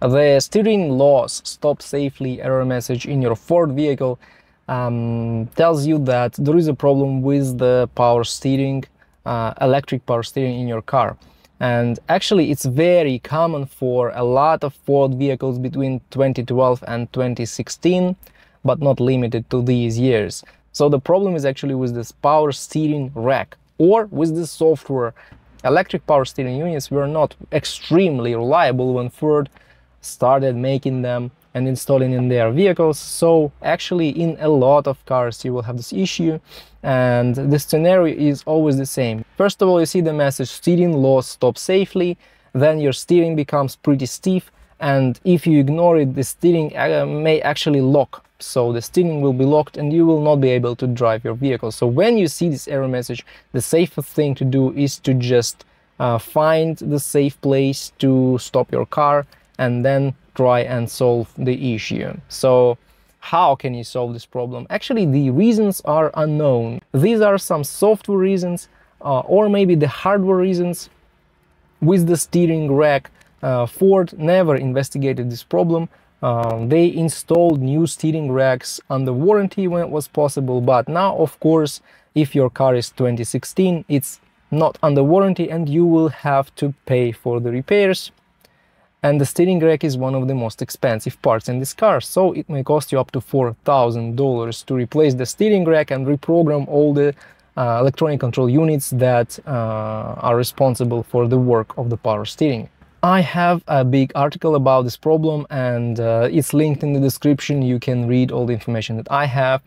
The steering loss stop safely error message in your Ford vehicle um, tells you that there is a problem with the power steering, uh, electric power steering in your car. And actually, it's very common for a lot of Ford vehicles between 2012 and 2016, but not limited to these years. So the problem is actually with this power steering rack or with the software. Electric power steering units were not extremely reliable when Ford started making them and installing in their vehicles. So actually in a lot of cars you will have this issue and the scenario is always the same. First of all, you see the message steering loss stop safely, then your steering becomes pretty stiff and if you ignore it, the steering uh, may actually lock. So the steering will be locked and you will not be able to drive your vehicle. So when you see this error message, the safest thing to do is to just uh, find the safe place to stop your car and then try and solve the issue. So how can you solve this problem? Actually, the reasons are unknown. These are some software reasons uh, or maybe the hardware reasons with the steering rack. Uh, Ford never investigated this problem. Uh, they installed new steering racks under warranty when it was possible, but now, of course, if your car is 2016, it's not under warranty and you will have to pay for the repairs and the steering rack is one of the most expensive parts in this car, so it may cost you up to $4,000 to replace the steering rack and reprogram all the uh, electronic control units that uh, are responsible for the work of the power steering. I have a big article about this problem and uh, it's linked in the description. You can read all the information that I have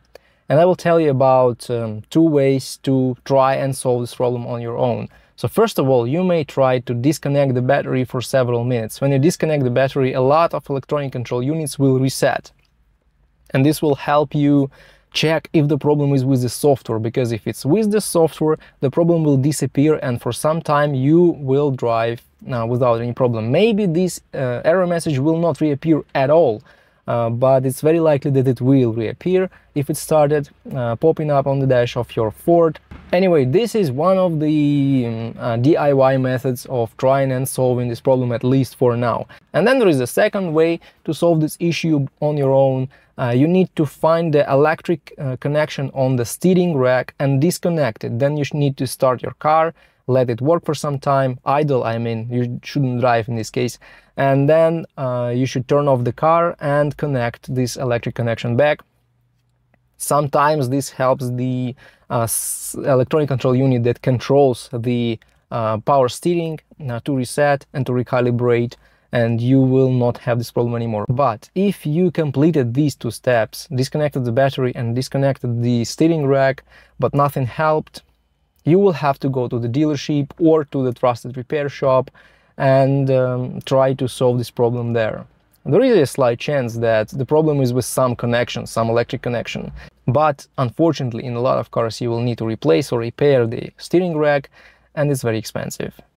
and I will tell you about um, two ways to try and solve this problem on your own. So first of all, you may try to disconnect the battery for several minutes. When you disconnect the battery, a lot of electronic control units will reset. And this will help you check if the problem is with the software, because if it's with the software, the problem will disappear and for some time you will drive uh, without any problem. Maybe this uh, error message will not reappear at all, uh, but it's very likely that it will reappear if it started uh, popping up on the dash of your Ford. Anyway, this is one of the um, uh, DIY methods of trying and solving this problem at least for now. And then there is a second way to solve this issue on your own. Uh, you need to find the electric uh, connection on the steering rack and disconnect it. Then you need to start your car let it work for some time, idle I mean, you shouldn't drive in this case, and then uh, you should turn off the car and connect this electric connection back. Sometimes this helps the uh, electronic control unit that controls the uh, power steering uh, to reset and to recalibrate and you will not have this problem anymore. But if you completed these two steps, disconnected the battery and disconnected the steering rack, but nothing helped, you will have to go to the dealership or to the trusted repair shop and um, try to solve this problem there. There is a slight chance that the problem is with some connection, some electric connection. But unfortunately, in a lot of cars, you will need to replace or repair the steering rack and it's very expensive.